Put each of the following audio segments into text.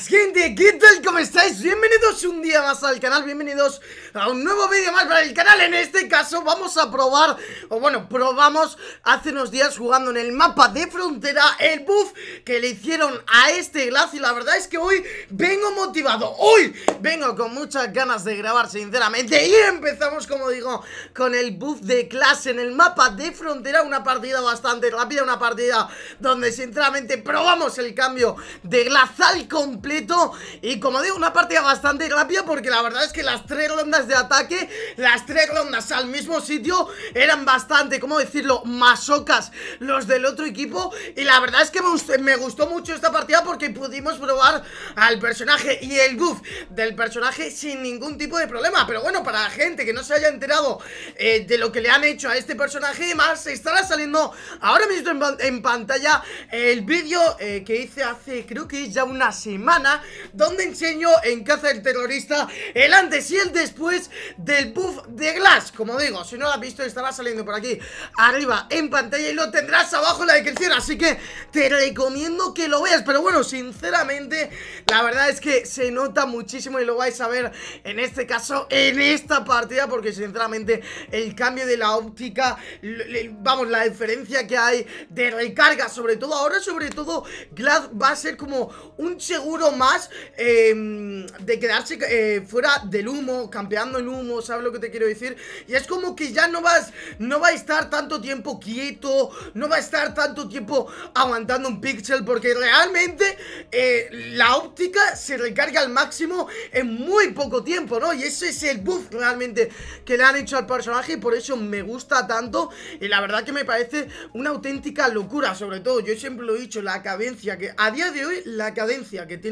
gente, ¿qué tal? ¿Cómo estáis? Bienvenidos un día más al canal, bienvenidos a un nuevo vídeo más para el canal En este caso vamos a probar, o bueno, probamos hace unos días jugando en el mapa de frontera El buff que le hicieron a este Glass Y la verdad es que hoy vengo motivado Hoy vengo con muchas ganas de grabar sinceramente Y empezamos, como digo, con el buff de clase en el mapa de frontera Una partida bastante rápida, una partida donde sinceramente probamos el cambio de Glass al Y como digo, una partida bastante rápida porque la verdad es que las tres rondas de ataque, las tres rondas al mismo sitio eran bastante, ¿cómo decirlo?, masocas los del otro equipo. Y la verdad es que me gustó, mucho esta partida porque pudimos probar al personaje y el buff del personaje sin ningún tipo de problema. Pero bueno, para la gente que no se haya enterado eh, de lo que le han hecho a este personaje y más, estará saliendo ahora mismo en, pantalla el vídeo eh, que hice hace, creo que ya una semana Donde enseño en Caza del Terrorista el antes y el después del buff de Glass. Como digo, si no lo has visto estará saliendo por aquí arriba en pantalla y lo tendrás abajo en la descripción Así que te recomiendo que lo veas. Pero bueno, sinceramente, la verdad es que se nota muchísimo y lo vais a ver en este caso, en esta partida Porque sinceramente el cambio de la óptica, vamos, la diferencia que hay de recarga Sobre todo ahora, sobre todo, Glass va a ser como un seguro más em, de quedarse eh, fuera del humo, campeando en humo, ¿sabes lo que te quiero decir? Y es como que ya no vas, no va a estar tanto tiempo quieto, no va a estar tanto tiempo aguantando un pixel, porque realmente eh, la óptica se recarga al máximo en muy poco tiempo, ¿no? Y ese es el buff realmente que le han hecho al personaje y por eso me gusta tanto y la verdad que me parece una auténtica locura, sobre todo, yo siempre lo he dicho, la cadencia que a día de hoy la cadencia que tiene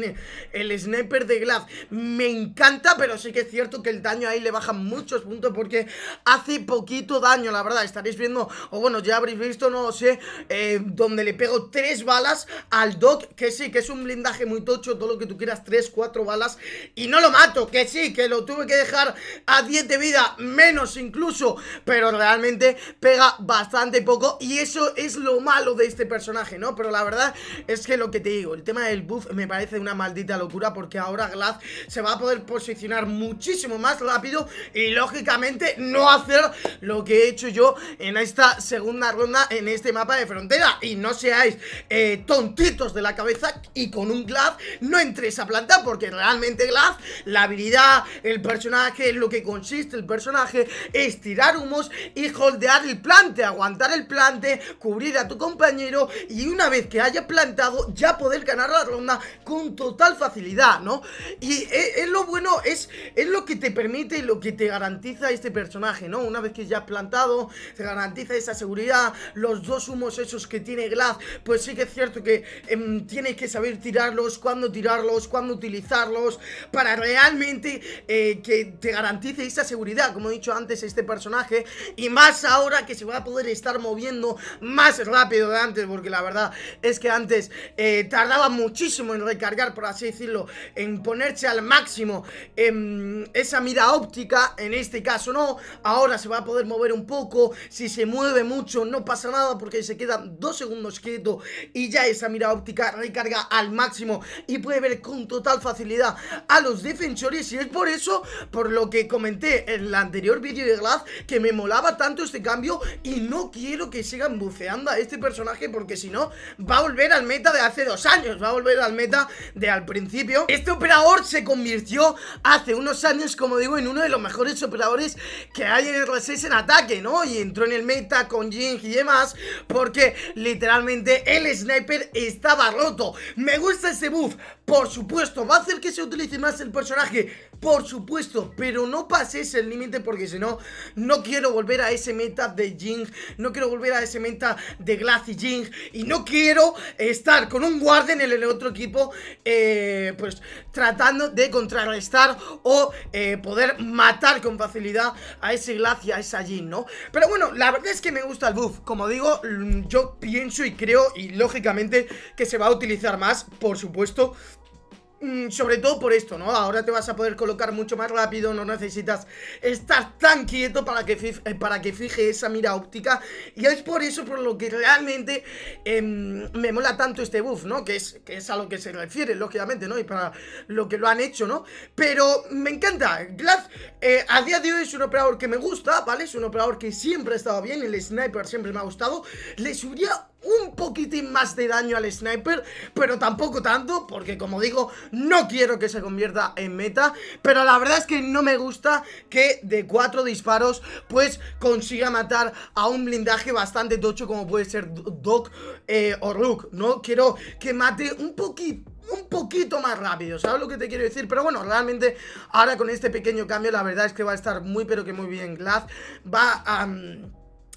el sniper de Glass me encanta, pero sí que es cierto que el daño ahí le baja muchos puntos porque hace poquito daño, la verdad. Estaréis viendo, o bueno, ya habréis visto, no lo sé, eh, donde le pego tres balas al Doc, que sí, que es un blindaje muy tocho, todo lo que tú quieras, tres, cuatro balas, y no lo mato, que sí, que lo tuve que dejar a 10 de vida, menos incluso, pero realmente pega bastante poco, y eso es lo malo de este personaje, ¿no? Pero la verdad es que lo que te digo, el tema del buff me parece una maldita locura porque ahora Glass se va a poder posicionar muchísimo más rápido y lógicamente no hacer lo que he hecho yo en esta segunda ronda en este mapa de frontera. Y no seáis eh, tontitos de la cabeza y con un Glass no entréis a plantar porque realmente Glass, la habilidad, el personaje, lo que consiste el personaje es tirar humos y holdear el plante, aguantar el plante, cubrir a tu compañero y una vez que haya plantado ya poder ganar la ronda con total facilidad, ¿no? Y es, lo bueno, es, es lo que te permite y lo que te garantiza este personaje, ¿no? Una vez que ya has plantado, te garantiza esa seguridad, los dos humos esos que tiene Glass, pues sí que es cierto que em, tienes que saber tirarlos, cuándo tirarlos, cuándo utilizarlos, para realmente eh, que te garantice esa seguridad, como he dicho antes, este personaje, y más ahora que se va a poder estar moviendo más rápido de antes, porque la verdad es que antes eh, tardaba muchísimo en recargar, por así decirlo, en ponerse al máximo en esa mira óptica, en este caso no, ahora se va a poder mover un poco, si se mueve mucho no pasa nada porque se quedan dos segundos quieto y ya esa mira óptica recarga al máximo y puede ver con total facilidad a los defensores y es por eso, por lo que comenté en el anterior vídeo de Glass, que me molaba tanto este cambio y no quiero que sigan buceando a este personaje porque si no va a volver al meta de hace dos años, va a volver al meta de al principio. Este operador se convirtió hace unos años, como digo, en uno de los mejores operadores que hay en el R6 en ataque, ¿no? Y entró en el meta con Jing y demás, porque literalmente el sniper estaba roto. Me gusta ese buff, por supuesto, va a hacer que se utilice más el personaje, por supuesto, pero no pases el límite porque si no, no quiero volver a ese meta de Jing, no quiero volver a ese meta de Glass y Jing, y no quiero estar con un Warden en el otro equipo, eh, pues tratando de contrarrestar o eh, poder matar con facilidad a ese Glass y a esa Jing, ¿no? Pero bueno, la verdad es que me gusta el buff, como digo, yo pienso y creo y lógicamente que se va a utilizar más, por supuesto sobre todo por esto, ¿no? Ahora te vas a poder colocar mucho más rápido, no necesitas estar tan quieto para que, eh, para que fije esa mira óptica. Y es por eso por lo que realmente em, me mola tanto este buff, ¿no? Que es, que es a lo que se refiere, lógicamente, ¿no? Y para lo que lo han hecho, ¿no? Pero me encanta. Glad eh, a día de hoy es un operador que me gusta, ¿vale? Es un operador que siempre ha estado bien, el sniper siempre me ha gustado. Le subiría un poquitín más de daño al sniper Pero tampoco tanto Porque como digo, no quiero que se convierta en meta Pero la verdad es que no me gusta Que de cuatro disparos Pues consiga matar a un blindaje bastante tocho Como puede ser Doc eh, o Rook ¿no? Quiero que mate un poquito un poquito más rápido, ¿sabes lo que te quiero decir? Pero bueno, realmente ahora con este pequeño cambio la verdad es que va a estar muy pero que muy bien Glad Va a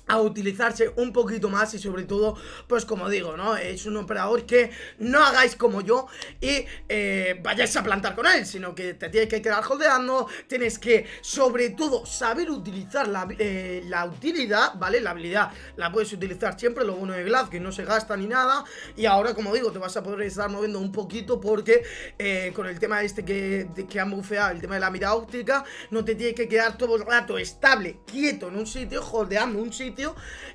a utilizarse un poquito más y sobre todo, pues como digo, ¿no? Es un operador que no hagáis como yo y eh, vayáis a plantar con él, sino que te tienes que quedar holdeando, tienes que sobre todo saber utilizar la, eh, la utilidad, ¿vale? La habilidad la puedes utilizar siempre, lo bueno de Glad, que no se gasta ni nada y ahora, como digo, te vas a poder estar moviendo un poquito porque eh, con el tema este que, que han bufeado, el tema de la mira óptica, no te tienes que quedar todo el rato estable, quieto en un sitio, holdeando un sitio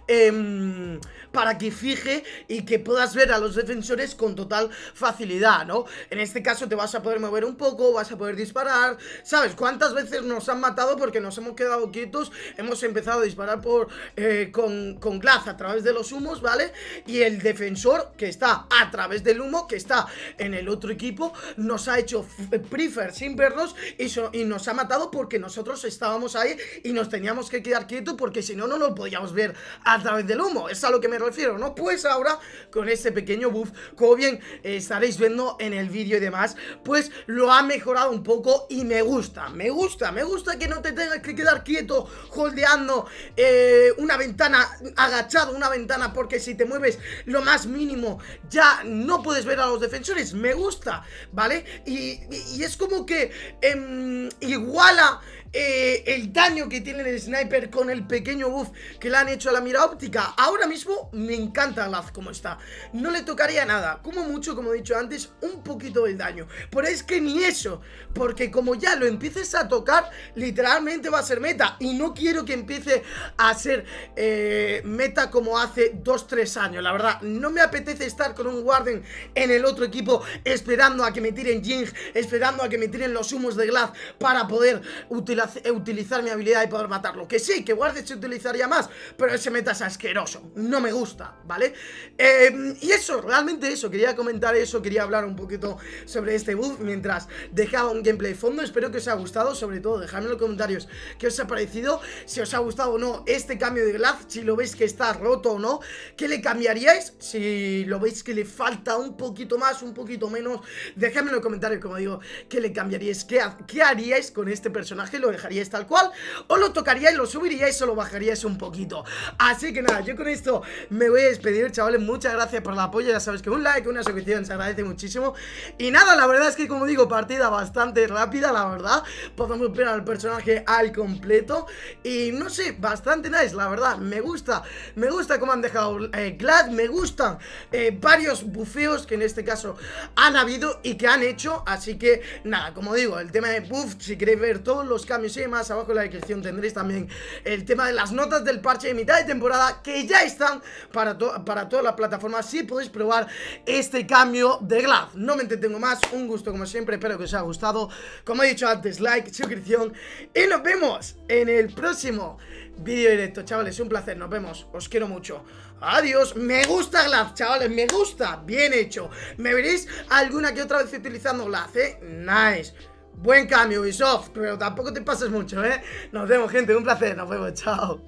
Em, para que fije y que puedas ver a los defensores con total facilidad, ¿no? En este caso te vas a poder mover un poco, vas a poder disparar, ¿sabes? ¿Cuántas veces nos han matado porque nos hemos quedado quietos? Hemos empezado a disparar por eh, con, con Glass a través de los humos, ¿vale? Y el defensor que está a través del humo, que está en el otro equipo, nos ha hecho prefer sin vernos y, y nos ha matado porque nosotros estábamos ahí y nos teníamos que quedar quietos porque si no, no lo podíamos ver a través del humo. Es a lo que me refiero, ¿no? Pues ahora, con este pequeño buff, como bien estaréis viendo en el vídeo y demás, pues lo ha mejorado un poco y me gusta, me gusta, me gusta que no te tengas que quedar quieto holdeando eh, una ventana, agachado una ventana, porque si te mueves lo más mínimo ya no puedes ver a los defensores. Me gusta, ¿vale? Y, es como que em, iguala eh, el daño que tiene el sniper con el pequeño buff que le han hecho a la mira óptica. Ahora mismo me encanta Laz como está. No le tocaría nada. Como mucho, como he dicho antes, un poquito del daño. Pero es que ni eso. Porque como ya lo empieces a tocar, literalmente va a ser meta. Y no quiero que empiece a ser eh, meta como hace 2-3 años. La verdad, no me apetece estar con un Warden en el otro equipo esperando a que me tiren Jing, esperando a que me tiren los humos de Glaz para poder utilizar utilizar mi habilidad y poder matarlo. Que sí, que Guardia se utilizaría más, pero ese meta es asqueroso. No me gusta, ¿vale? Eh, y eso, realmente eso. Quería comentar eso, quería hablar un poquito sobre este buff mientras dejaba un gameplay fondo. Espero que os haya gustado, sobre todo dejadme en los comentarios qué os ha parecido, si os ha gustado o no este cambio de Glaz, si lo veis que está roto o no, qué le cambiaríais, si lo veis que le falta un poquito más, un poquito menos, dejadme en los comentarios, como digo, qué le cambiaríais, qué, qué haríais con este personaje, lo dejaríais tal cual O lo tocaríais, lo subiríais o lo bajaríais un poquito. Así que nada, yo con esto me voy a despedir, chavales. Muchas gracias por el apoyo, ya sabes que un like, una suscripción se agradece muchísimo. Y nada, la verdad es que como digo, partida bastante rápida, la verdad. Podemos ver al personaje al completo. Y no sé, bastante nice, la verdad. Me gusta, me gusta cómo han dejado eh, Glad, me gustan eh, varios bufeos que en este caso han habido y que han hecho. Así que nada, como digo, el tema de buff, si queréis ver todos los cambios y más abajo en la descripción tendréis también el tema de las notas del parche de mitad de temporada que ya están para, para todas las plataformas si podéis probar este cambio de Glad. No me entretengo más, un gusto como siempre, espero que os haya gustado. Como he dicho antes, like, suscripción y nos vemos en el próximo vídeo directo, chavales, un placer, nos vemos, os quiero mucho. Adiós, me gusta Glad, chavales, me gusta, bien hecho. Me veréis alguna que otra vez utilizando Glad, eh, nice. Buen cambio, Ubisoft, pero tampoco te pases mucho, ¿eh? Nos vemos, gente, un placer, nos vemos, chao.